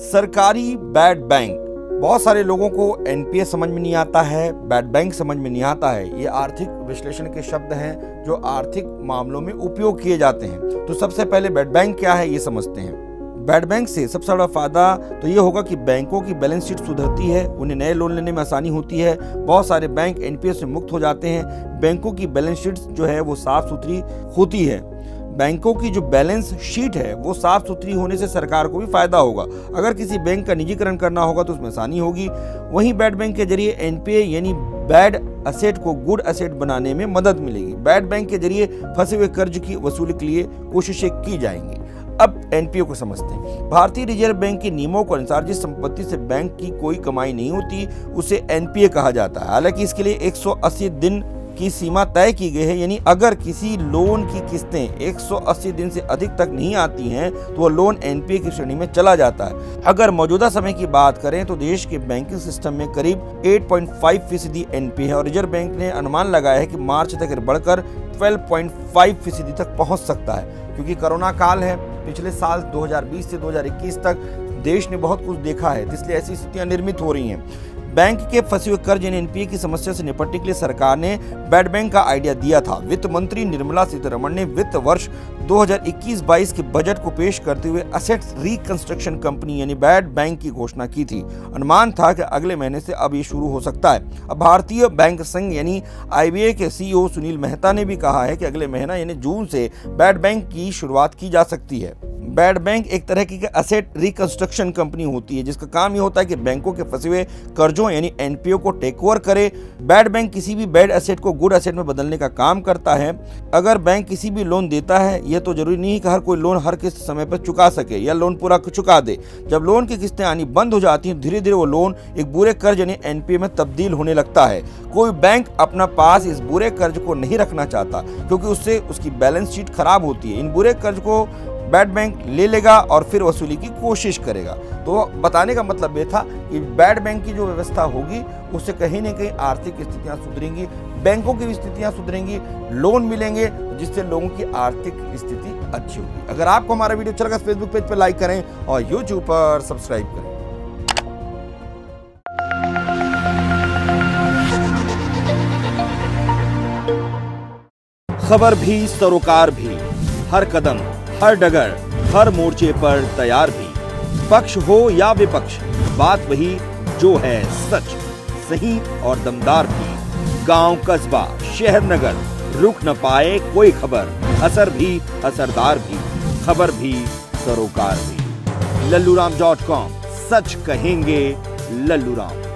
सरकारी bad bank. बहुत सारे लोगों को एनपीएस समझ में नहीं आता है, बैड बैंक समझ में नहीं आता है। ये आर्थिक विश्लेषण के शब्द हैं, जो आर्थिक मामलों में उपयोग किए जाते हैं। तो सबसे पहले बैड बैंक क्या है, ये समझते हैं। बैड बैंक से सबसे बड़ा फ़ायदा तो ये होगा कि बैंकों की बैलेंस शीट सुधरती है, उन्हें नए लोन लेने में आसानी होती है। बहुत सारे बैंक एनपीएस से मुक्त हो जाते हैं। बैंकों की बैलेंस शीट जो है, वो साफ़ सुथरी होती है। बैंकों की जो बैलेंस शीट है, वो साफ़ सुथरी होने से सरकार को भी फ़ायदा होगा। अगर किसी बैंक का निजीकरण करना होगा तो उसमें आसानी होगी। वहीं बैड बैंक के ज़रिए एनपीए, यानी बैड असेट को गुड असेट बनाने में मदद मिलेगी। बैड बैंक के ज़रिए फंसे हुए कर्ज की वसूली के लिए कोशिशें की जाएँगी। अब एनपीओ को समझते हैं। भारतीय रिज़र्व बैंक के नियमों के अनुसार जिस संपत्ति से बैंक की कोई कमाई नहीं होती, उसे एनपीए कहा जाता है। हालाँकि इसके लिए 180 दिन की सीमा तय की गई है, यानी अगर किसी लोन की किस्तें 180 दिन से अधिक तक नहीं आती हैं तो वह लोन एनपीए की श्रेणी में चला जाता है। अगर मौजूदा समय की बात करें तो देश के बैंकिंग सिस्टम में करीब 8.5 फ़ीसदी एनपीए है, और रिज़र्व बैंक ने अनुमान लगाया है कि मार्च तक बढ़कर 12.5 फ़ीसदी तक पहुँच सकता है, क्योंकि कोरोना काल है। पिछले साल 2020 से 2021 तक देश ने बहुत कुछ देखा है, इसलिए ऐसी स्थितियाँ निर्मित हो रही हैं। बैंक के फंसे हुए कर्ज यानी एनपीए की समस्या से निपटने के लिए सरकार ने बैड बैंक का आइडिया दिया था। वित्त मंत्री निर्मला सीतारमण ने वित्त वर्ष 2021-22 के बजट को पेश करते हुए असेट रिकंस्ट्रक्शन कंपनी यानी बैड बैंक की घोषणा की थी। अनुमान था कि अगले महीने से अब ये शुरू हो सकता है। अब भारतीय बैंक संघ यानी आईबीए के सीईओ सुनील मेहता ने भी कहा है कि अगले महीना यानी जून से बैड बैंक की शुरुआत की जा सकती है। बैड बैंक एक तरह की असेट रिकंस्ट्रक्शन कंपनी होती है, जिसका काम ये होता है कि बैंकों के फंसे हुए कर्जों यानी एनपीओ को टेक ओवर करे। बैड बैंक किसी भी बैड असेट को गुड असेट में बदलने का काम करता है। अगर बैंक किसी भी लोन देता है, यह तो ज़रूरी नहीं कि हर कोई लोन हर किस्त समय पर चुका सके या लोन पूरा चुका दे। जब लोन की किस्तें आनी बंद हो जाती हैं धीरे धीरे वो लोन एक बुरे कर्ज, यानी एनपीए में तब्दील होने लगता है। कोई बैंक अपना पास इस बुरे कर्ज को नहीं रखना चाहता, क्योंकि उससे उसकी बैलेंस शीट खराब होती है। इन बुरे कर्ज को बैड बैंक ले लेगा और फिर वसूली की कोशिश करेगा। तो बताने का मतलब ये था कि बैड बैंक की जो व्यवस्था होगी, उससे कहीं ना कहीं आर्थिक स्थितियाँ सुधरेंगी, बैंकों की स्थितियाँ सुधरेंगी, लोन मिलेंगे, जिससे लोगों की आर्थिक स्थिति अच्छी होगी। अगर आपको हमारा वीडियो अच्छा लगा फेसबुक पेज पर लाइक करें और यूट्यूब पर सब्सक्राइब करें। खबर भी, सरोकार भी, हर कदम हर डगर, हर मोर्चे पर तैयार भी। पक्ष हो या विपक्ष, बात वही जो है सच। सही और दमदार भी। गाँव कस्बा, शहर नगर, रुक न पाए कोई खबर। असर भी, असरदार भी। खबर भी, सरोकार भी। लल्लूराम डॉट कॉम सच कहेंगे लल्लूराम।